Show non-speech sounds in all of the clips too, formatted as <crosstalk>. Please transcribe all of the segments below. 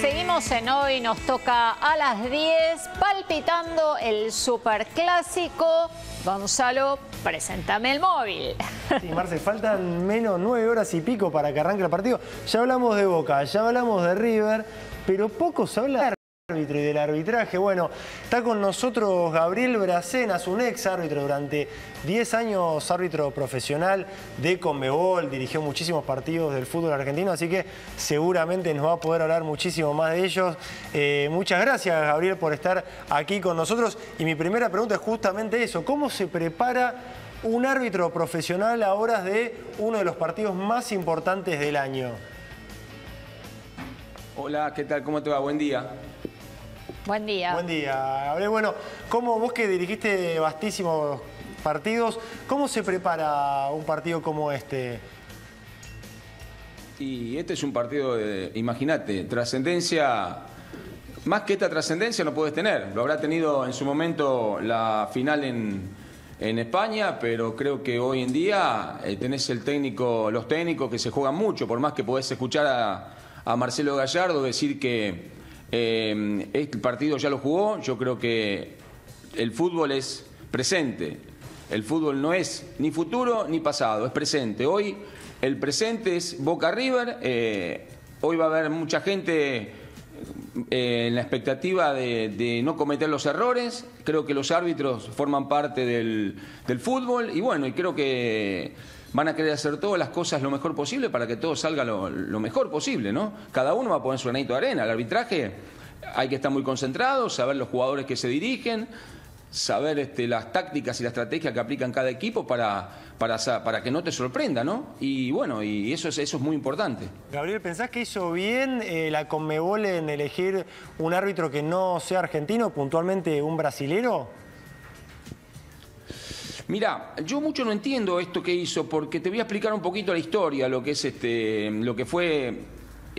seguimos en hoy, nos toca a las 10, palpitando el superclásico. Gonzalo, preséntame el móvil. Sí, Marce, faltan menos nueve horas y pico para que arranque el partido. Ya hablamos de Boca, ya hablamos de River, pero poco se habla árbitro y del arbitraje. Bueno, está con nosotros Gabriel Bracenas, un ex árbitro durante 10 años, árbitro profesional de Conmebol, dirigió muchísimos partidos del fútbol argentino, así que seguramente nos va a poder hablar muchísimo más de ellos. Eh, muchas gracias, Gabriel, por estar aquí con nosotros. Y mi primera pregunta es justamente eso, ¿cómo se prepara un árbitro profesional a horas de uno de los partidos más importantes del año? Hola, ¿qué tal? ¿Cómo te va? Buen día. Buen día. Buen día, Gabriel. Bueno, ¿cómo vos que dirigiste vastísimos partidos, cómo se prepara un partido como este? Y este es un partido de, imagínate, trascendencia, más que esta trascendencia no puedes tener. Lo habrá tenido en su momento la final en, en España, pero creo que hoy en día eh, tenés el técnico, los técnicos que se juegan mucho, por más que podés escuchar a, a Marcelo Gallardo decir que eh, este partido ya lo jugó, yo creo que el fútbol es presente, el fútbol no es ni futuro ni pasado, es presente. Hoy el presente es Boca River, eh, hoy va a haber mucha gente eh, en la expectativa de, no cometer los errores, creo que los árbitros forman parte del, fútbol y bueno, y creo que van a querer hacer todas las cosas lo mejor posible para que todo salga lo, mejor posible, ¿no? Cada uno va a poner su granito de arena. El arbitraje hay que estar muy concentrado, saber los jugadores que se dirigen, saber este, las tácticas y la estrategia que aplican cada equipo para, para, que no te sorprenda, ¿no? Y bueno, y eso es, eso es muy importante. Gabriel, ¿pensás que hizo bien eh, la Conmebol en elegir un árbitro que no sea argentino, puntualmente un brasilero? Mira, yo mucho no entiendo esto que hizo, porque te voy a explicar un poquito la historia, lo que es este, lo que fue.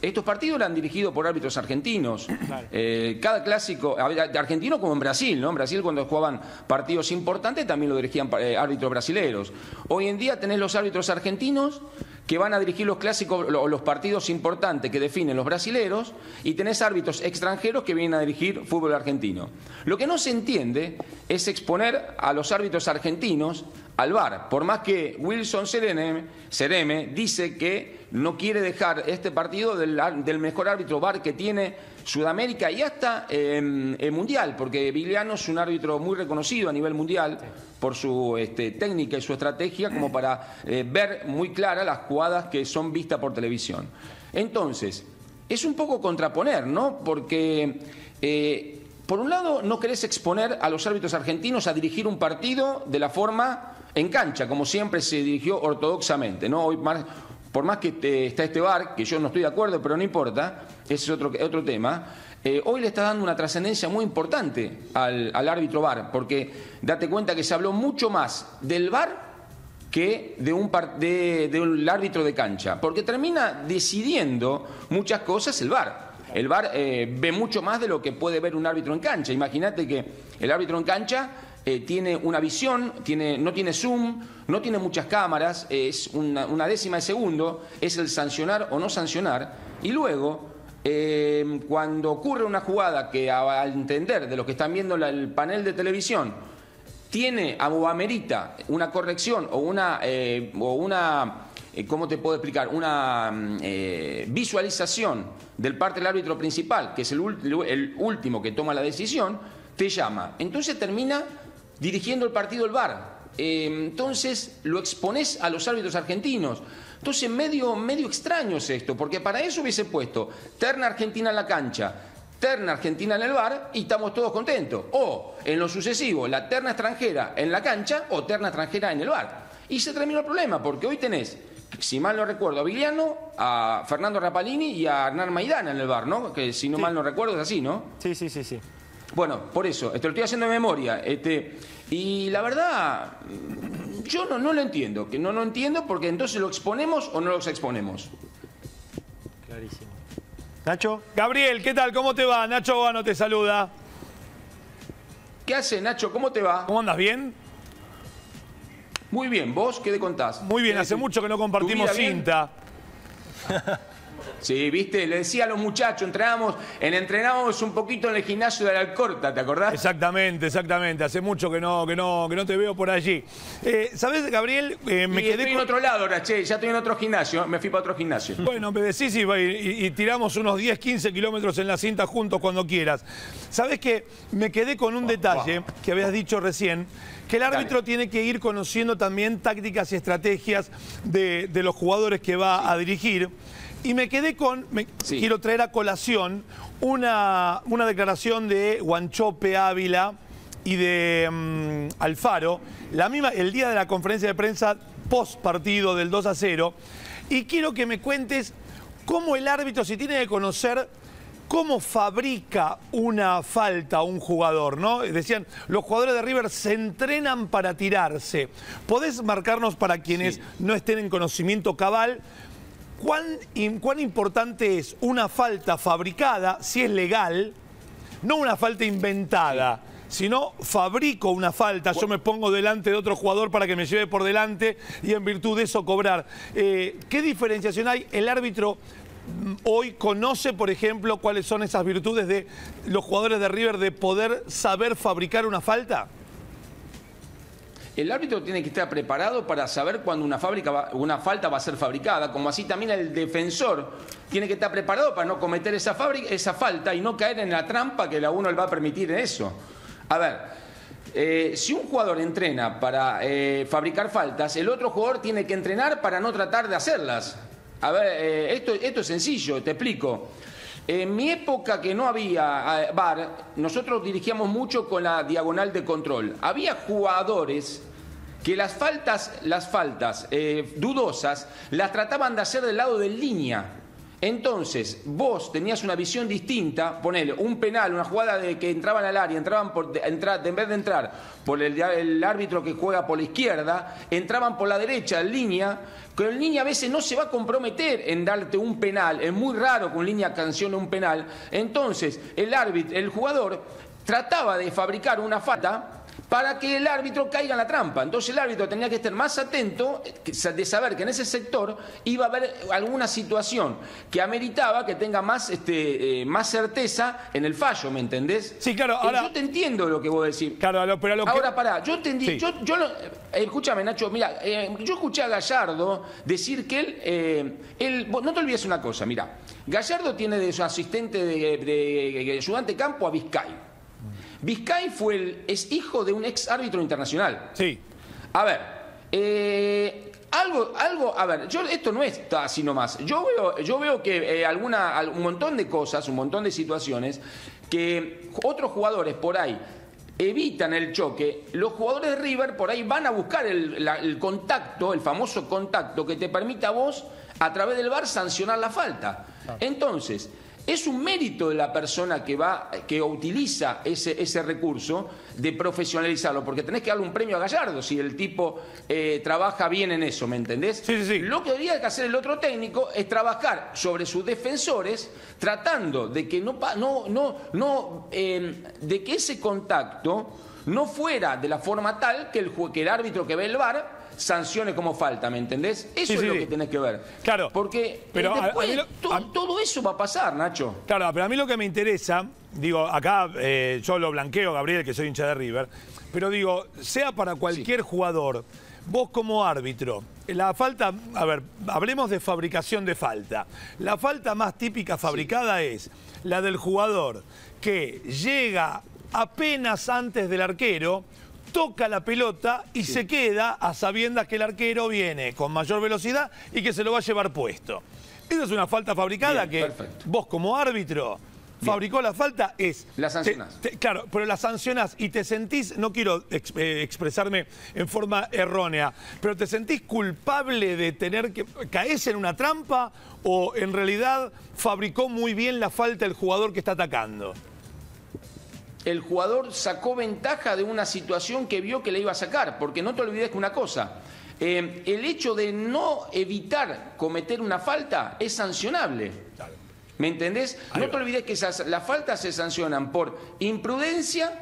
Estos partidos eran dirigidos por árbitros argentinos. <clears throat> Eh, cada clásico, argentino como en Brasil, ¿no? En Brasil cuando jugaban partidos importantes también lo dirigían eh, árbitros brasileños. Hoy en día tenés los árbitros argentinos que van a dirigir los clásicos los partidos importantes que definen los brasileros y tenés árbitros extranjeros que vienen a dirigir fútbol argentino. Lo que no se entiende es exponer a los árbitros argentinos al VAR, por más que Wilson Sereme, dice que no quiere dejar este partido del, mejor árbitro VAR que tiene Sudamérica y hasta en Mundial, porque Vigliano es un árbitro muy reconocido a nivel mundial por su este, técnica y su estrategia como para eh, ver muy claras las jugadas que son vistas por televisión. Entonces, es un poco contraponer, ¿no? Porque... Eh, por un lado, no querés exponer a los árbitros argentinos a dirigir un partido de la forma en cancha, como siempre se dirigió ortodoxamente. ¿no? Hoy, por más que está este bar, que yo no estoy de acuerdo, pero no importa, ese es otro, otro tema, eh, hoy le está dando una trascendencia muy importante al, árbitro bar, porque date cuenta que se habló mucho más del bar que de un, de, un árbitro de cancha, porque termina decidiendo muchas cosas el bar. El VAR eh, ve mucho más de lo que puede ver un árbitro en cancha. Imagínate que el árbitro en cancha eh, tiene una visión, tiene, no tiene zoom, no tiene muchas cámaras, es una, décima de segundo, es el sancionar o no sancionar, y luego, eh, cuando ocurre una jugada que al entender de lo que están viendo el panel de televisión, tiene o amerita una corrección o una, eh, o una ¿cómo te puedo explicar? Una mm, visualización del parte del árbitro principal, que es el, el último que toma la decisión, te llama. Entonces termina dirigiendo el partido del VAR. Eh, entonces lo expones a los árbitros argentinos. Entonces medio, medio extraño es esto, porque para eso hubiese puesto terna argentina en la cancha, terna argentina en el bar y estamos todos contentos. O en lo sucesivo, la terna extranjera en la cancha o terna extranjera en el bar. Y se terminó el problema, porque hoy tenés, si mal no recuerdo, a Viliano, a Fernando Rapalini y a Hernán Maidana en el bar, ¿no? Que si no mal no recuerdo es así, ¿no? Sí, sí, sí, sí. Bueno, por eso, esto lo estoy haciendo de memoria. Este, y la verdad, yo no, no lo entiendo. Que no lo entiendo porque entonces lo exponemos o no lo exponemos. Clarísimo. Nacho. Gabriel, ¿qué tal? ¿Cómo te va? Nacho Bano te saluda. ¿Qué hace, Nacho? ¿Cómo te va? ¿Cómo andas? ¿Bien? Muy bien. ¿Vos qué te contás? Muy bien. Hace mucho que no compartimos cinta. <laughs> Sí, viste, le decía a los muchachos, entrenábamos, en entrenábamos un poquito en el gimnasio de la Alcorta, ¿te acordás? Exactamente, exactamente. Hace mucho que no, que no, que no te veo por allí. Eh, ¿Sabes, Gabriel? Eh, me quedé estoy en otro lado ahora, che, ya estoy en otro gimnasio, me fui para otro gimnasio. Bueno, me decís y, tiramos unos 10, 15 kilómetros en la cinta juntos cuando quieras. ¿Sabes que Me quedé con un detalle que habías dicho recién, que el árbitro tiene que ir conociendo también tácticas y estrategias de, los jugadores que va a dirigir. Y me quedé con, quiero traer a colación una, una declaración de Guanchope Ávila y de mm, Alfaro, la misma, el día de la conferencia de prensa post partido del 2 a 0. Y quiero que me cuentes cómo el árbitro, si tiene que conocer cómo fabrica una falta un jugador, ¿no? Decían, los jugadores de River se entrenan para tirarse. ¿Podés marcarnos para quienes no estén en conocimiento cabal ¿Cuán, ¿Cuán importante es una falta fabricada, si es legal, no una falta inventada? sino fabrico una falta, yo me pongo delante de otro jugador para que me lleve por delante y en virtud de eso cobrar. Eh, ¿Qué diferenciación hay? El árbitro mm, hoy conoce, por ejemplo, cuáles son esas virtudes de los jugadores de River de poder saber fabricar una falta. El árbitro tiene que estar preparado para saber cuándo una, fábrica una falta va a ser fabricada, como así también el defensor tiene que estar preparado para no cometer esa, esa falta y no caer en la trampa que la uno le va a permitir eso. A ver, eh, si un jugador entrena para eh, fabricar faltas, el otro jugador tiene que entrenar para no tratar de hacerlas. A ver, eh, esto, esto es sencillo, te explico. En mi época que no había eh, nosotros dirigíamos mucho con la diagonal de control. Había jugadores que las faltas, las faltas eh, dudosas, las trataban de hacer del lado de línea. Entonces, vos tenías una visión distinta, ponele un penal, una jugada de que entraban al área, entraban por, en vez de entrar por el, árbitro que juega por la izquierda, entraban por la derecha en línea, que en línea a veces no se va a comprometer en darte un penal, es muy raro que en línea cancione un penal. Entonces, el árbitro, el jugador trataba de fabricar una falta para que el árbitro caiga en la trampa. Entonces el árbitro tenía que estar más atento de saber que en ese sector iba a haber alguna situación que ameritaba que tenga más, este, eh, más certeza en el fallo, ¿me entendés? Sí, claro. Eh, yo te entiendo lo que vos decís. Claro, pero lo Ahora, pará, yo entendí, yo, eh, escúchame Nacho, mira, yo escuché a Gallardo decir que él, él, no te olvides una cosa, mira, Gallardo tiene de su asistente de, de ayudante campo a Vizcay. Vizcay fue el, es hijo de un ex árbitro internacional. Sí. A ver, eh, algo, algo, a ver, yo, esto no está así nomás. Yo veo, yo veo que eh, alguna, un montón de cosas, un montón de situaciones que otros jugadores por ahí evitan el choque, los jugadores de River por ahí van a buscar el, el, contacto, el famoso contacto que te permita a vos, a través del VAR, sancionar la falta. Entonces, es un mérito de la persona que va, que utiliza ese, ese recurso de profesionalizarlo, porque tenés que darle un premio a Gallardo si el tipo eh, trabaja bien en eso, ¿me entendés? Sí, sí, sí. Lo que debería que hacer el otro técnico es trabajar sobre sus defensores, tratando de que no, no, no, no eh, de que ese contacto no fuera de la forma tal que el, que el árbitro que ve el VAR sancione como falta, ¿me entendés? Eso es lo que tenés que ver. Claro. Porque pero todo eso va a pasar, Nacho. Claro, pero a mí lo que me interesa, digo, acá eh, yo lo blanqueo, Gabriel, que soy hincha de River, pero digo, sea para cualquier jugador, vos como árbitro, la falta, a ver, hablemos de fabricación de falta. La falta más típica fabricada es la del jugador que llega apenas antes del arquero, toca la pelota y se queda a sabiendas que el arquero viene con mayor velocidad y que se lo va a llevar puesto. Esa es una falta fabricada que vos como árbitro fabricó la falta es... La sancionás. claro, pero la sancionás y te sentís, no quiero eh, expresarme en forma errónea, pero te sentís culpable de tener que caerse en una trampa o en realidad fabricó muy bien la falta el jugador que está atacando el jugador sacó ventaja de una situación que vio que le iba a sacar, porque no te olvides que una cosa, eh, el hecho de no evitar cometer una falta es sancionable. ¿Me entendés? no te olvides que esas, las faltas se sancionan por imprudencia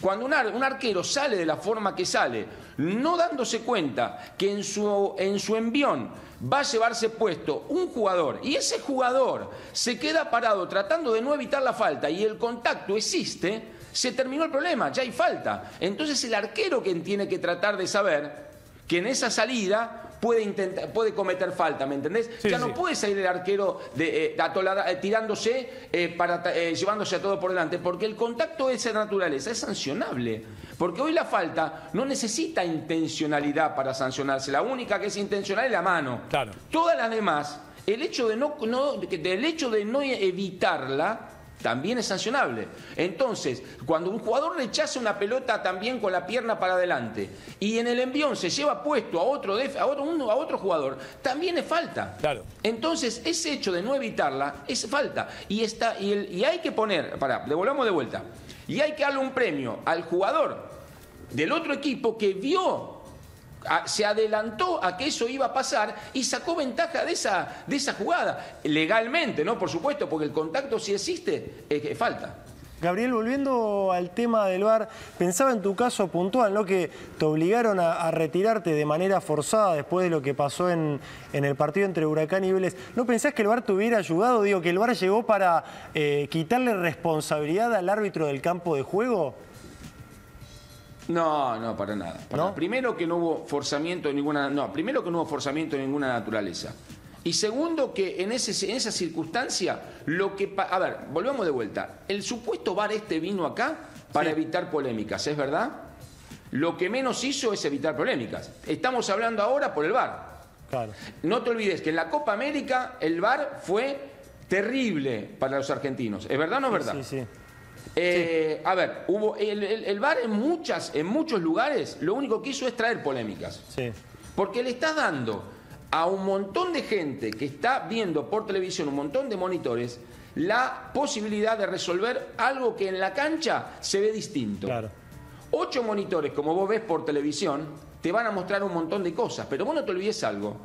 Cuando un, arquero sale de la forma que sale, no dándose cuenta que en su, en su envión va a llevarse puesto un jugador y ese jugador se queda parado tratando de no evitar la falta y el contacto existe, se terminó el problema, ya hay falta. Entonces el arquero quien tiene que tratar de saber que en esa salida puede, intentar, puede cometer falta, ¿me entendés? ya no puede salir el arquero de, eh, eh, tirándose, eh, para, llevándose a todo por delante, porque el contacto de esa naturaleza es sancionable. Porque hoy la falta no necesita intencionalidad para sancionarse, la única que es intencional es la mano. Claro. Todas las demás, el hecho de no, no, del hecho de no evitarla, también es sancionable. Entonces, cuando un jugador rechaza una pelota también con la pierna para adelante y en el envión se lleva puesto a otro, a otro, a otro jugador, también es falta. Claro. Entonces, ese hecho de no evitarla es falta. Y, está, y, y hay que poner, para, devolvamos de vuelta, y hay que darle un premio al jugador del otro equipo que vio se adelantó a que eso iba a pasar y sacó ventaja de esa, de esa jugada. Legalmente, ¿no? Por supuesto, porque el contacto si existe, es falta. Gabriel, volviendo al tema del VAR, pensaba en tu caso puntual, ¿no? Que te obligaron a, retirarte de manera forzada después de lo que pasó en, el partido entre Huracán y Vélez. ¿No pensás que el VAR te hubiera ayudado? Digo, que el VAR llegó para eh, quitarle responsabilidad al árbitro del campo de juego. No, no, para nada. Primero que no hubo forzamiento de ninguna, no, primero que no hubo forzamiento de ninguna naturaleza. Y segundo que en, ese, en esa circunstancia, lo que... A ver, volvemos de vuelta. El supuesto bar este vino acá para evitar polémicas, ¿es verdad? Lo que menos hizo es evitar polémicas. Estamos hablando ahora por el bar. Claro. No te olvides que en la Copa América el bar fue terrible para los argentinos. ¿Es verdad o no es verdad? Sí, sí. Eh, a ver, hubo el, el, VAR en, muchas, en muchos lugares lo único que hizo es traer polémicas. Porque le está dando a un montón de gente que está viendo por televisión, un montón de monitores, la posibilidad de resolver algo que en la cancha se ve distinto. Ocho monitores, como vos ves por televisión, te van a mostrar un montón de cosas, pero vos no te olvides algo.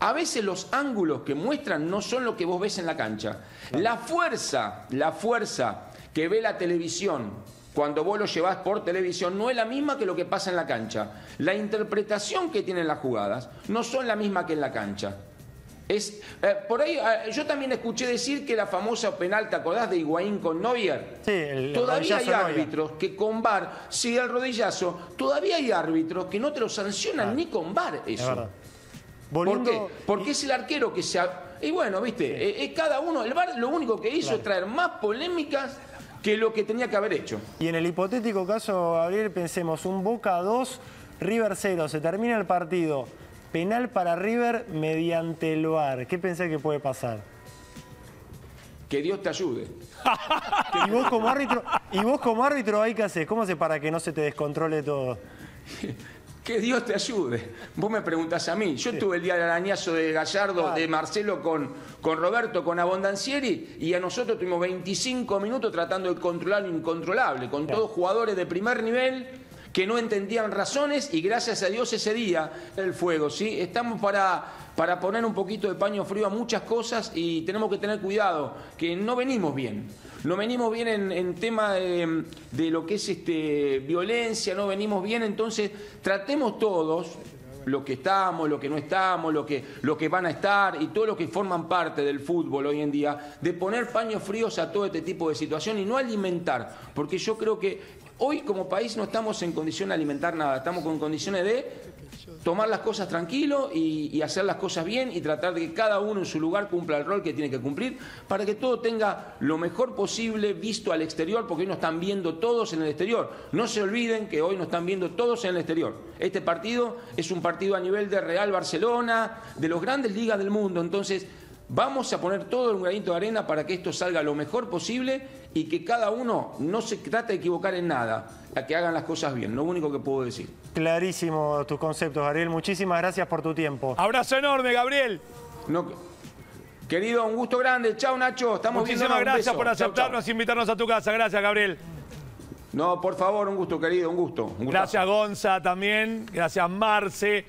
A veces los ángulos que muestran no son lo que vos ves en la cancha. La fuerza, la fuerza que ve la televisión cuando vos lo llevas por televisión no es la misma que lo que pasa en la cancha. La interpretación que tienen las jugadas no son la misma que en la cancha. Es, eh, por ahí eh, yo también escuché decir que la famosa penal, ¿te acordás de Higuaín con Neuer? Sí, el Todavía hay árbitros que con VAR, si el rodillazo, todavía hay árbitros que no te lo sancionan ni con VAR eso. ¿Por qué? Porque es el arquero que se... Y bueno, viste, es, cada uno, el VAR lo único que hizo es traer más polémicas que lo que tenía que haber hecho. Y en el hipotético caso, Gabriel, pensemos, un Boca 2, River 0, se termina el partido, penal para River mediante el VAR. ¿Qué pensás que puede pasar? Que Dios te ayude. <laughs> ¿Y vos como árbitro, y vos como árbitro hay que hacer? ¿Cómo haces para que no se te descontrole todo? <laughs> Que Dios te ayude. Vos me preguntás a mí. Yo tuve el día del arañazo de Gallardo, de Marcelo con, con Roberto, con Abondancieri, y a nosotros tuvimos 25 minutos tratando de controlar lo incontrolable, con todos jugadores de primer nivel que no entendían razones y gracias a Dios ese día el fuego, ¿sí? Estamos para, para poner un poquito de paño frío a muchas cosas y tenemos que tener cuidado, que no venimos bien. No venimos bien en, tema de, lo que es este, violencia, no venimos bien, entonces tratemos todos, lo que estamos, lo que no estamos, lo que, lo que van a estar y todos los que forman parte del fútbol hoy en día, de poner paños fríos a todo este tipo de situación y no alimentar, porque yo creo que hoy como país no estamos en condición de alimentar nada, estamos con condiciones de tomar las cosas tranquilo y, hacer las cosas bien y tratar de que cada uno en su lugar cumpla el rol que tiene que cumplir para que todo tenga lo mejor posible visto al exterior, porque hoy nos están viendo todos en el exterior. No se olviden que hoy nos están viendo todos en el exterior. Este partido es un partido a nivel de Real Barcelona, de los grandes ligas del mundo, entonces Vamos a poner todo en un granito de arena para que esto salga lo mejor posible y que cada uno no se trate de equivocar en nada, a que hagan las cosas bien, lo único que puedo decir. Clarísimo tus conceptos, Gabriel. Muchísimas gracias por tu tiempo. Abrazo enorme, Gabriel. querido, un gusto grande. Chao, Nacho. Estamos Muchísimas gracias por aceptarnos e invitarnos a tu casa. Gracias, Gabriel. No, por favor, un gusto, querido, un gusto. gracias, Gonza, también. Gracias, Marce.